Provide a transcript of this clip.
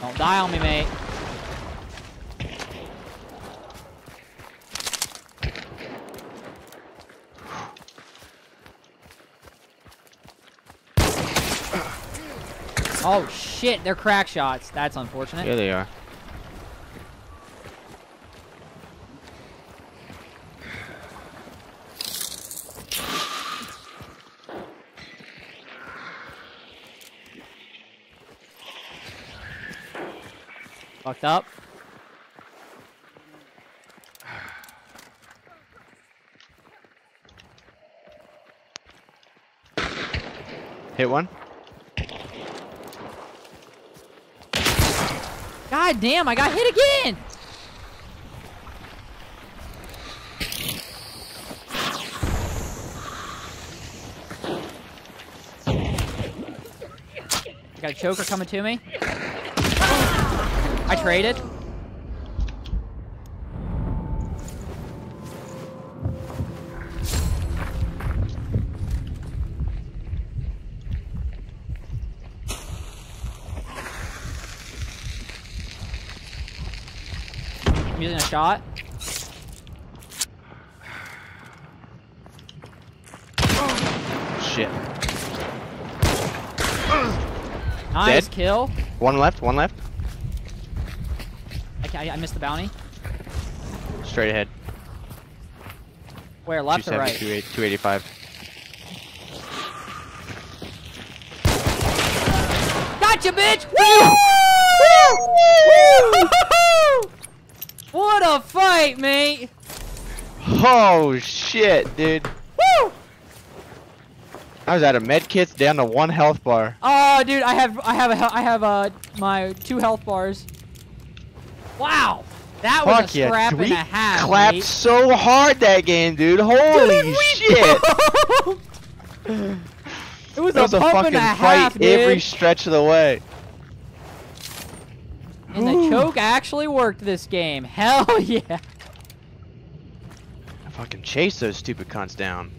Don't die on me, mate. Oh shit, they're crack shots. That's unfortunate. Yeah, they are. Fucked up. Hit one. God damn, I got hit again! Got a choker coming to me. I traded. I'm using a shot. Shit. Nice Dead. kill. One left. One left. Okay, I, I missed the bounty. Straight ahead. Where, left or 270, right? 285. Gotcha, bitch! Woo! Woo! Woo! What a fight, mate! Oh shit, dude. Woo! I was out of med kits down to one health bar. Oh, dude, I have, I have, a, I have uh, my two health bars. Wow, that was Fuck a yeah. scrap we and a half. clapped mate. so hard that game, dude. Holy shit. it was, was a a fucking and a fight half, dude. every stretch of the way. And the choke actually worked this game. Hell yeah. I fucking chased those stupid cunts down.